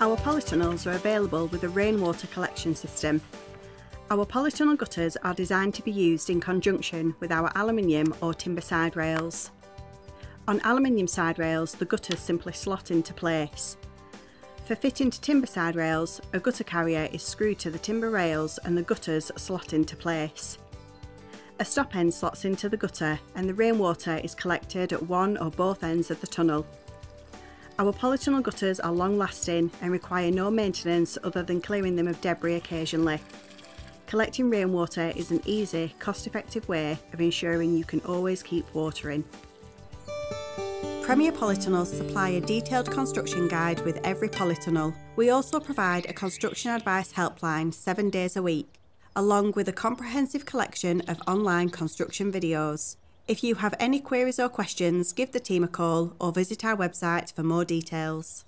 Our polytunnels are available with a rainwater collection system. Our polytunnel gutters are designed to be used in conjunction with our aluminium or timber side rails. On aluminium side rails, the gutters simply slot into place. For fitting to timber side rails, a gutter carrier is screwed to the timber rails and the gutters slot into place. A stop end slots into the gutter and the rainwater is collected at one or both ends of the tunnel. Our polytunnel gutters are long lasting and require no maintenance other than clearing them of debris occasionally. Collecting rainwater is an easy, cost effective way of ensuring you can always keep watering. Premier Polytunnels supply a detailed construction guide with every polytunnel. We also provide a construction advice helpline seven days a week, along with a comprehensive collection of online construction videos. If you have any queries or questions, give the team a call or visit our website for more details.